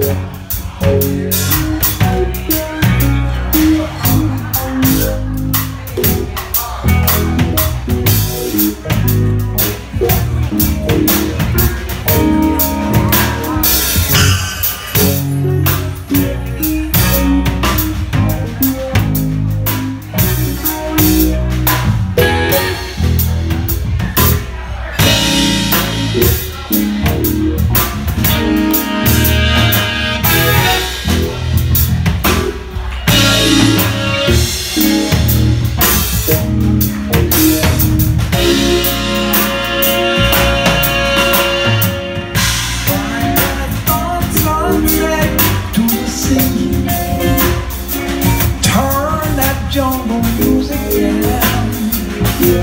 yeah, oh yeah.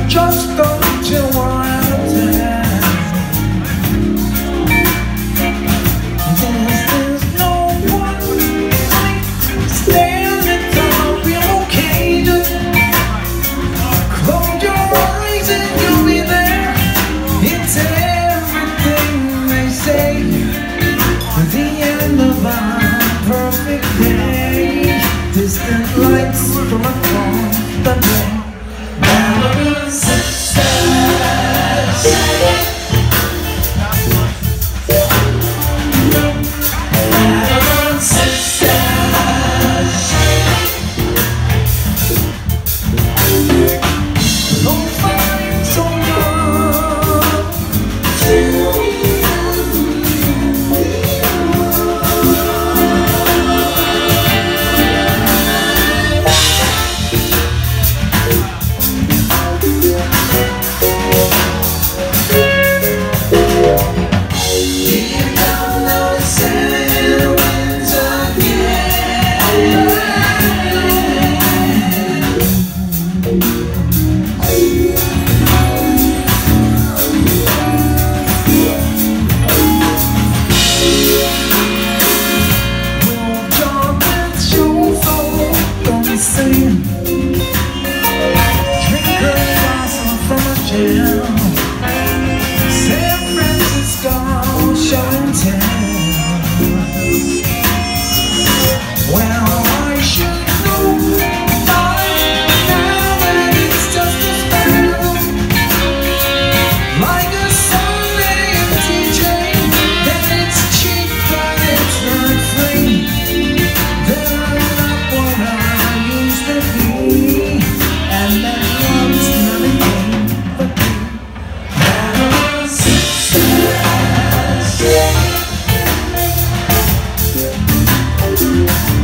just don't you want? Thank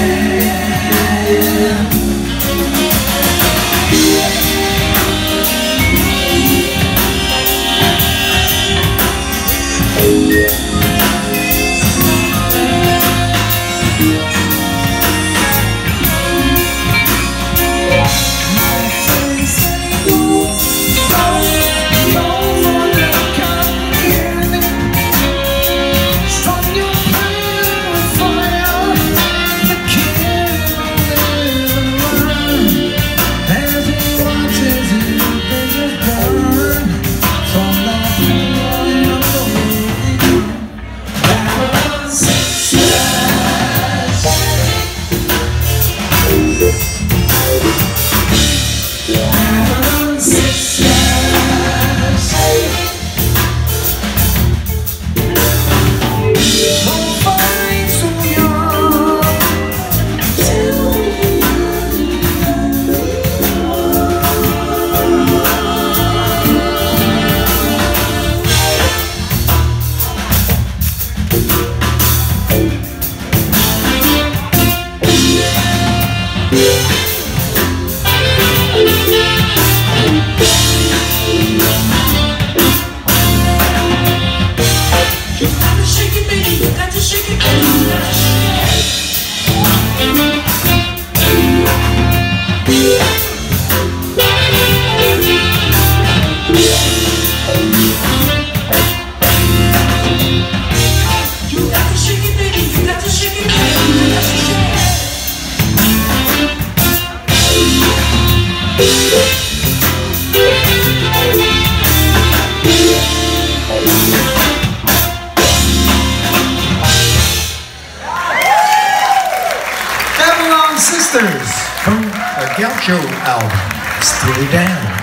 Yeah. Sisters from a Gaucho album, Steely Dan.